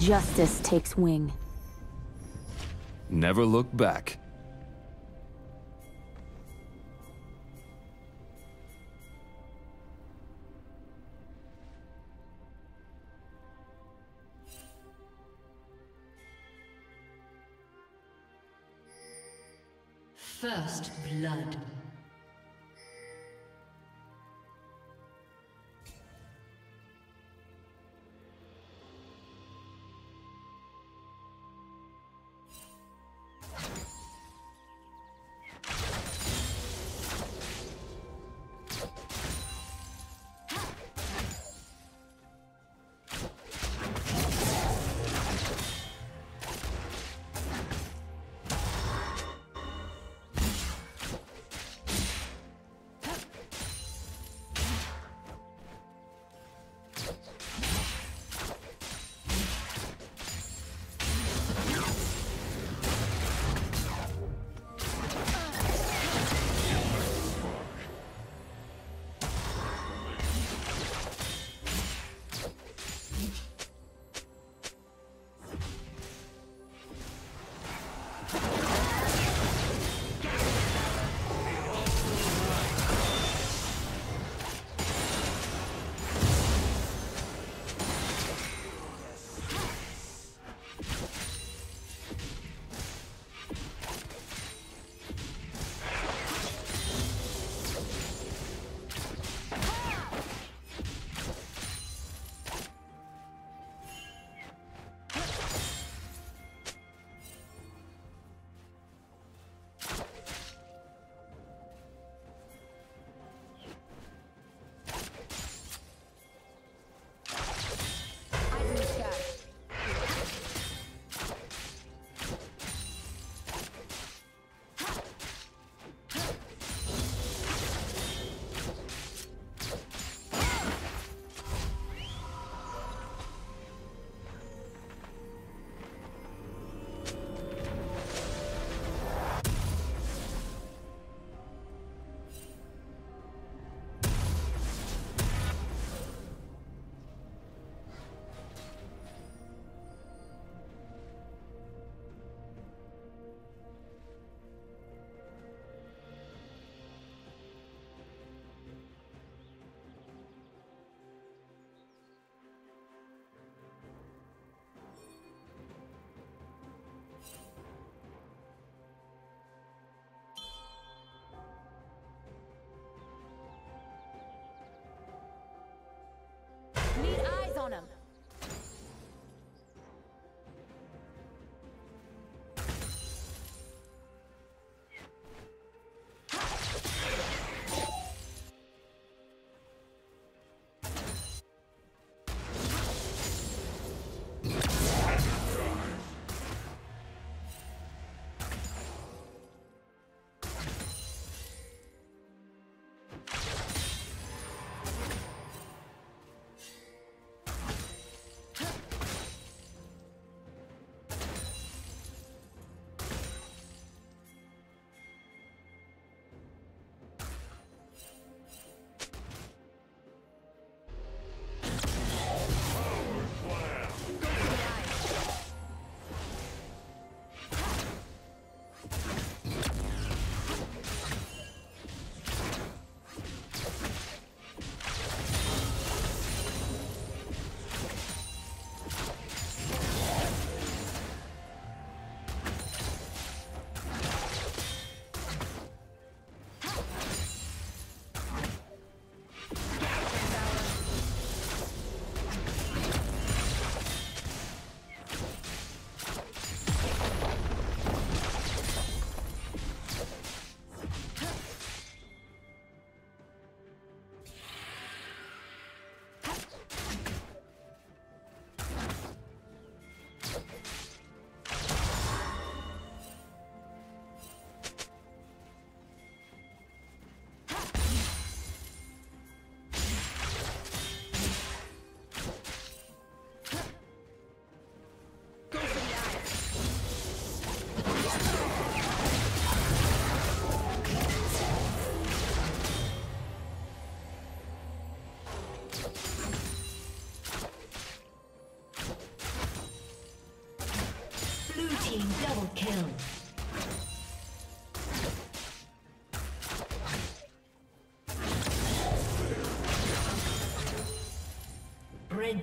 Justice takes wing. Never look back. First blood.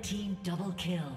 Team double kill.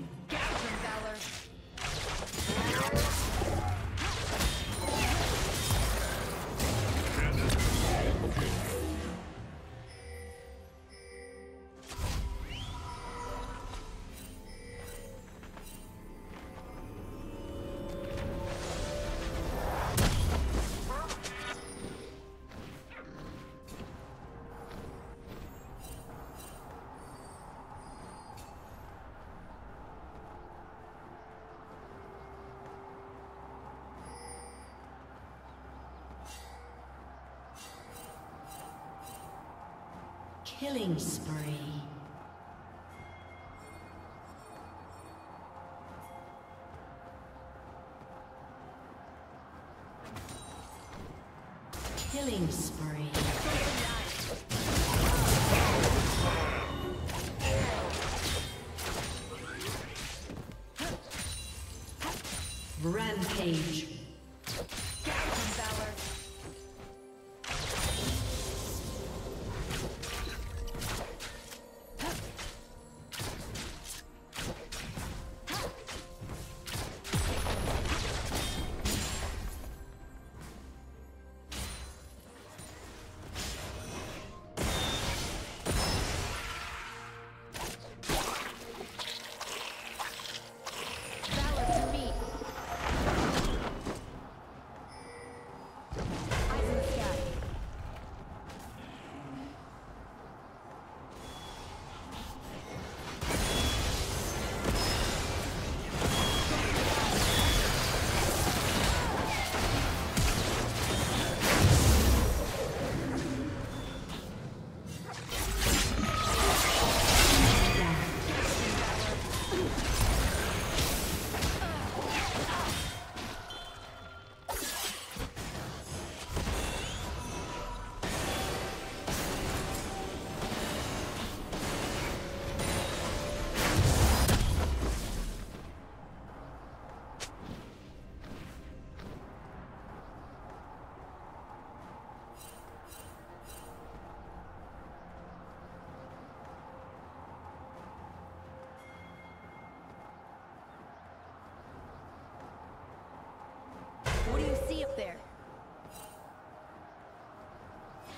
Killing spree.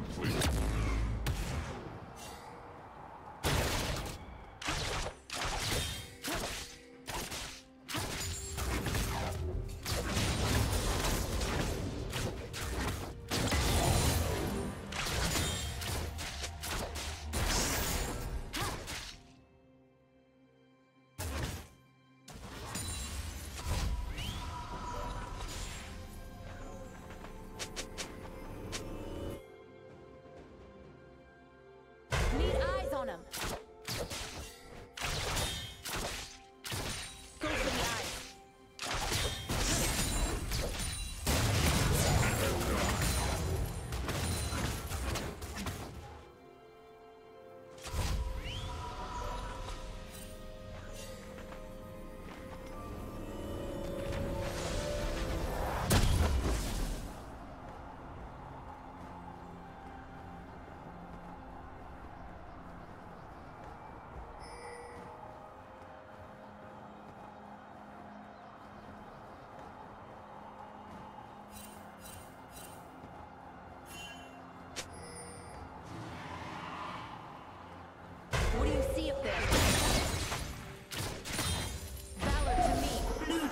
complete.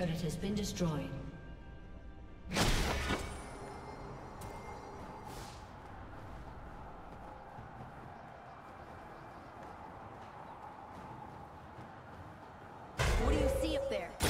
Turret has been destroyed. What do you see up there?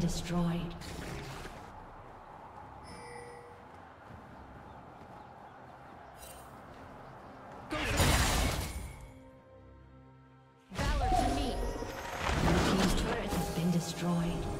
destroyed. Valor to me. Your team's turret has been destroyed.